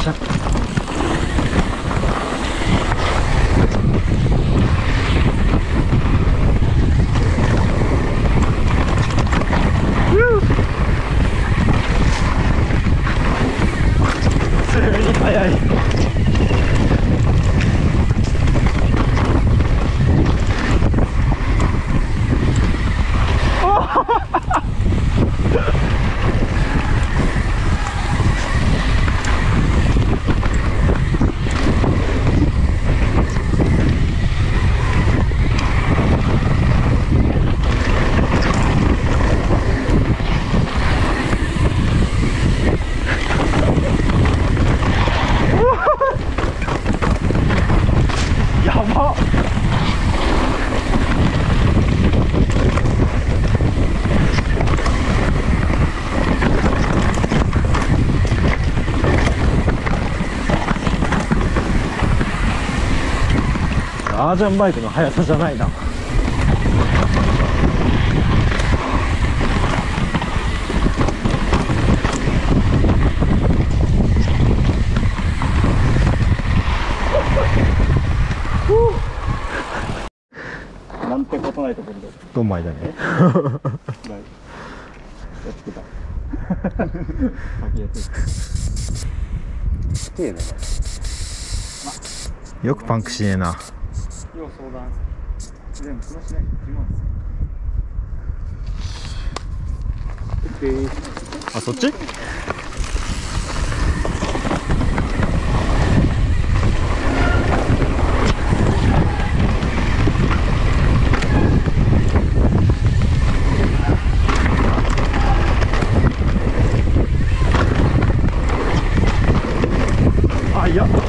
枪アージャンバイクの速さじゃないな。なんてことないところで。どんまいだね やってた。先やってた。手ねよくパンクしねえな要相談でもそれはしない自慢ですあそっち？あいや。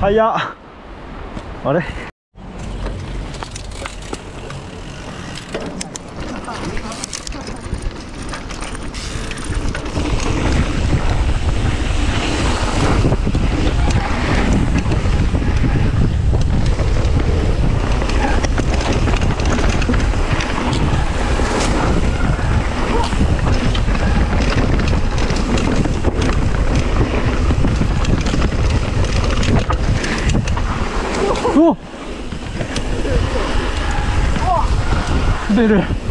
早っ。あれ？Beri.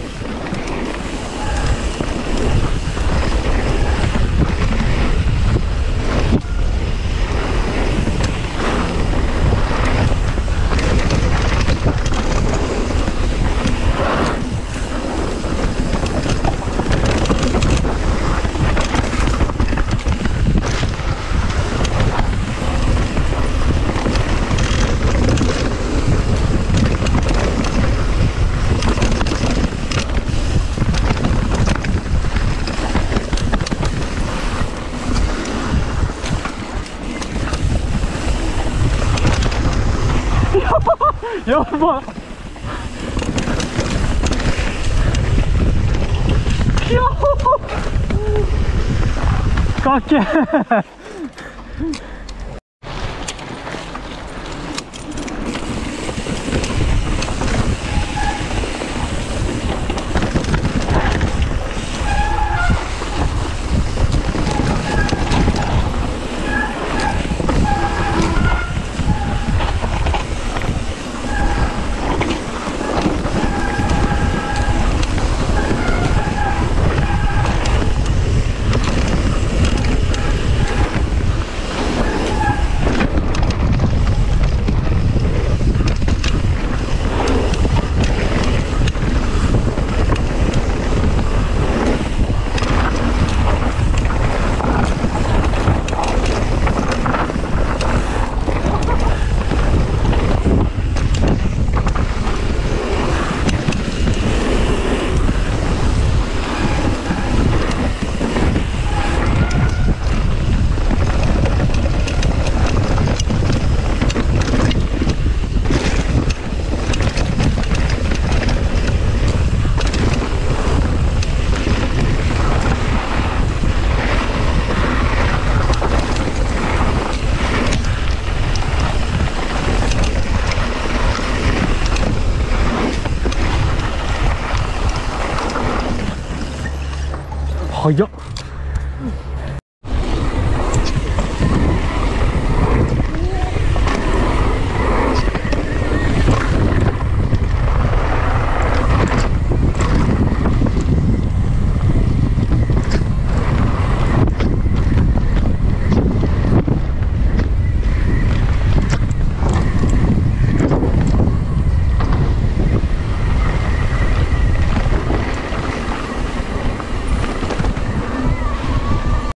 Ja, bare... Ja! 好硬